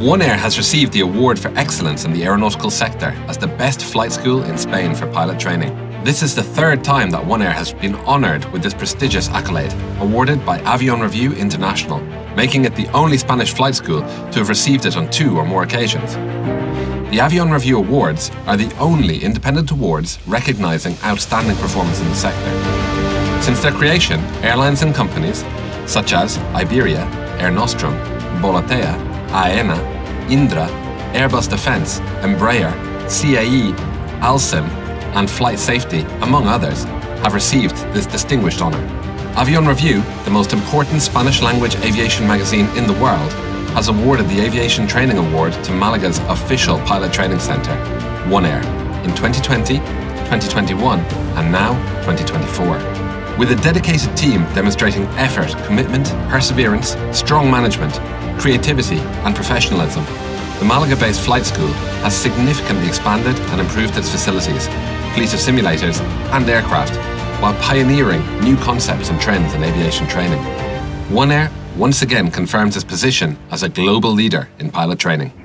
One Air has received the award for excellence in the aeronautical sector as the best flight school in Spain for pilot training. This is the third time that One Air has been honoured with this prestigious accolade, awarded by Avion Revue International, making it the only Spanish flight school to have received it on two or more occasions. The Avion Revue Awards are the only independent awards recognising outstanding performance in the sector. Since their creation, airlines and companies such as Iberia, Air Nostrum, Volotea, AENA, Indra, Airbus Defence, Embraer, CAE, ALSIM, and Flight Safety, among others, have received this distinguished honour. Avion Revue, the most important Spanish language aviation magazine in the world, has awarded the Aviation Training Award to Malaga's official pilot training centre, One Air, in 2020, 2021, and now 2024. With a dedicated team demonstrating effort, commitment, perseverance, strong management, creativity, and professionalism, the Malaga based flight school has significantly expanded and improved its facilities, fleet of simulators, and aircraft, while pioneering new concepts and trends in aviation training. One Air once again confirms its position as a global leader in pilot training.